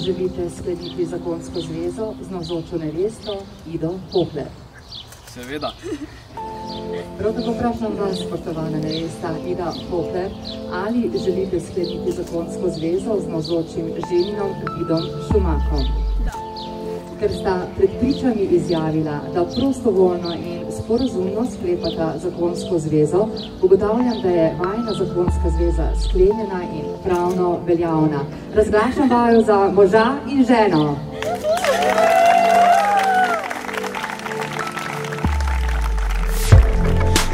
želite skleniti zakonsko zvezo z navzočo nevesto Ido Pohler? Seveda. Prav tako vprašam vas, spoštovana nevesta Ida Pohler, ali želite skleniti zakonsko zvezo z navzočim ženinom Vidom Šumakom? Da. Ker sta pred pričami izjavila, da prostovoljno in sporazumno sklepata zakonsko zvezo, ugotavljam, da je vajna zakonska zveza sklenjena in pravno veljavna. Razglašam vaju za moža in ženo.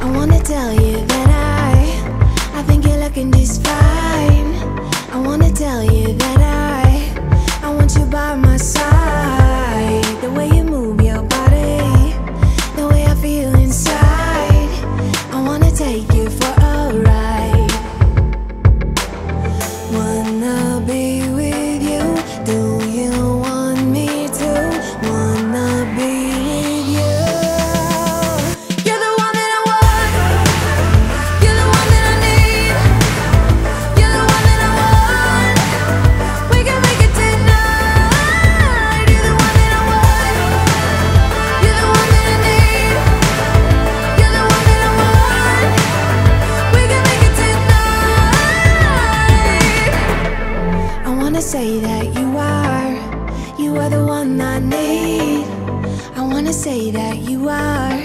I wanna tell you that I, I think you're looking just fine. I wanna tell you that I, I want you by my side. you are. You are the one I need. I wanna say that you are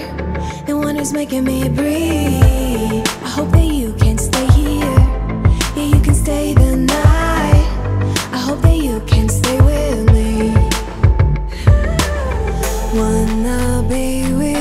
the one who's making me breathe. I hope that you can stay here. Yeah, you can stay the night. I hope that you can stay with me. Wanna be with